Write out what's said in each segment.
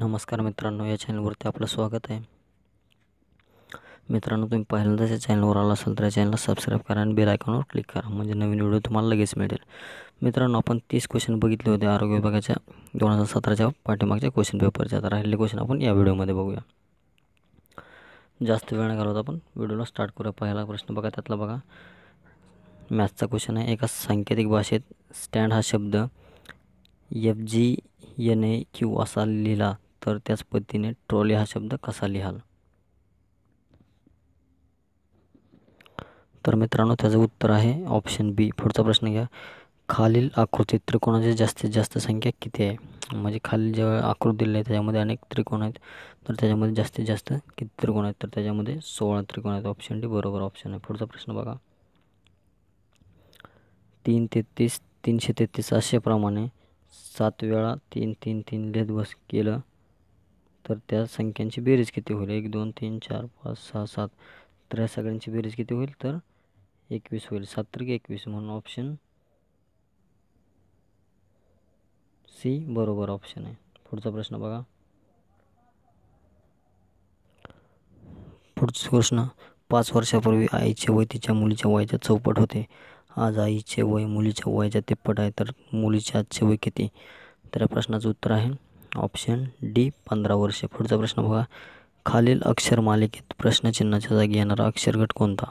नमस्कार मित्रांनो या चॅनलवरती आपलं स्वागत आहे. मित्रांनो तुम्ही पहिल्यांदाच या चॅनलवर आला असाल तर या चॅनलला सबस्क्राईब करा आणि बेल आयकॉनवर क्लिक करा म्हणजे नवीन व्हिडिओ तुम्हाला लगेच मिळेल. मित्रांनो आपण तीस क्वेश्चन बघितले होते आरोग्य विभागाच्या दोन हजार सतराच्या पाठीमागच्या क्वेश्चन पेपरचे आता राहिलेले क्वेश्चन आपण या व्हिडिओमध्ये बघूया. जास्त वेळ न घालवता आपण व्हिडिओला स्टार्ट करूया. पहिला प्रश्न बघा त्यातला बघा. मॅथ्सचा क्वेश्चन आहे. एका सांकेतिक भाषेत स्टँड हा शब्द F G N A Q असा लिहिला. तर त्याच पद्धतीने ट्रॉली हा शब्द कसा लिहाल? तर मित्रांनो त्याचं उत्तर आहे ऑप्शन बी. पुढचा प्रश्न घ्या. खालील आकृतीत त्रिकोणाची जास्तीत जास्त संख्या किती आहे? म्हणजे खालील जे आकृती दिली आहे त्याच्यामध्ये अनेक त्रिकोण आहेत. तर त्याच्यामध्ये जास्तीत जास्त किती त्रिकोण आहेत? तर त्याच्यामध्ये सोळा त्रिकोण आहेत. ऑप्शन डी बरोबर ऑप्शन आहे. पुढचा प्रश्न बघा. तीन तेहतीस तीनशे तेहतीस अशाप्रमाणे सात वेळा तीन तीन तीन लिहित बस केलं तर त्या संख्यांची बेरीज किती होईल? एक दोन तीन चार पाच सहा सात. तर या सगळ्यांची बेरीज किती होईल? तर एकवीस होईल. सात तरी एकवीस. म्हणून ऑप्शन सी बरोबर ऑप्शन आहे. पुढचा प्रश्न बघा. पुढचा प्रश्न पाच वर्षापूर्वी आईचे वय तिच्या मुलीच्या वयाच्या चौपट होते. आज आईचे वय मुलीच्या वयाच्या तिप्पट आहे. तर मुलीचे आजचे वय किती? तर या प्रश्नाचं उत्तर आहे. ऑप्शन डी पंधरा वर्षे. पुढचा प्रश्न बघा. खालील अक्षर मालिकेत प्रश्नचिन्हाच्या जागी येणारा अक्षरगट कोणता?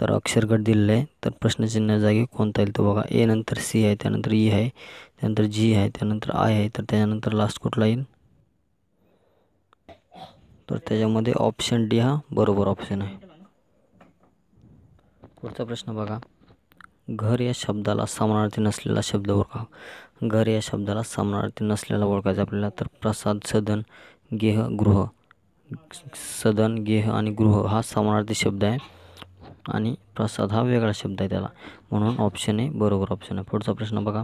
तर अक्षरगट दिलेलं आहे. तर प्रश्नचिन्ह जागी कोणता येईल तो बघा. ए नंतर सी आहे त्यानंतर ई आहे त्यानंतर जी आहे त्यानंतर आय आहे तर त्याच्यानंतर लास्ट कुठला येईल? तर त्याच्यामध्ये ऑप्शन डी हा बरोबर ऑप्शन आहे. पुढचा प्रश्न बघा. घर या शब्दाला समानार्थी नसलेला शब्द ओळखा. घर या शब्दाला समानार्थी नसलेला ओळखायचा आपल्याला तर प्रसाद सदन गेह गृह. सदन गेह आणि गृह हा समानार्थी शब्द आहे आणि प्रसाद हा वेगळा शब्द आहे त्याला. म्हणून ऑप्शन आहे बरोबर ऑप्शन आहे पुढचा प्रश्न बघा.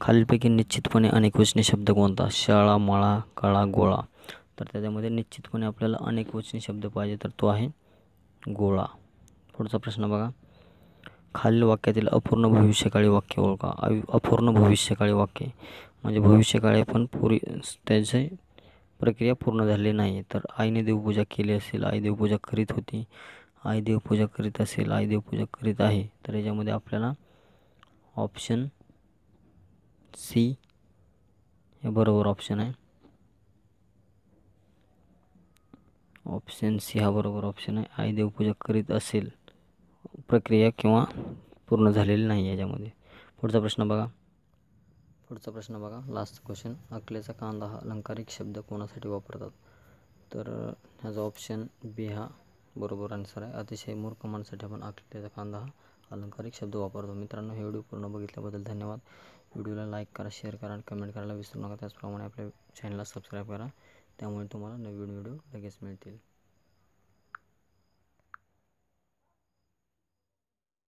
खालीलपैकी निश्चितपणे अनेकवचनी शब्द कोणता? शाळा मळा कळा गोळा. तर त्याच्यामध्ये निश्चितपणे आपल्याला अनेकवचनी शब्द पाहिजे तर तो आहे गोळा. पुढचा प्रश्न बघा. खालील वाक्यातील अपूर्ण भविष्यकाळी वाक्य ओळखा. अपूर्ण भविष्यकाळी वाक्य. म्हणजे भविष्यकाळी पण पुरी त्याचे प्रक्रिया पूर्ण झाली नाही. तर आईने देवपूजा केली असेल आई देवपूजा करीत होती. आई देवपूजा करीत असेल आई देवपूजा करीत आहे. तर याच्यामध्ये आपल्याला ऑप्शन सी हे बरोबर ऑप्शन आहे. ऑप्शन सी हा बरोबर ऑप्शन आहे. आई देवपूजा करीत असेल प्रक्रिया किंवा पूर्ण झालेली नाही याच्यामध्ये. पुढचा प्रश्न बघा. पुढचा प्रश्न बघा. लास्ट क्वेश्चन अकलेचा कांदा हा अलंकारिक शब्द कोणासाठी वापरतात? तर ह्याचा ऑप्शन बी हा बरोबर आन्सर आहे. अतिशय मूर्ख माणसाठी आपण अकलेचा कांदा हा अलंकारिक शब्द वापरतो. मित्रांनो हे व्हिडिओ पूर्ण बघितल्याबद्दल धन्यवाद. व्हिडिओला लाईक करा शेअर करा आणि कमेंट करायला विसरू नका. त्याचप्रमाणे आपल्या चॅनलला सबस्क्राईब करा. त्यामुळे तुम्हाला नवीन व्हिडिओ लगेच मिळतील.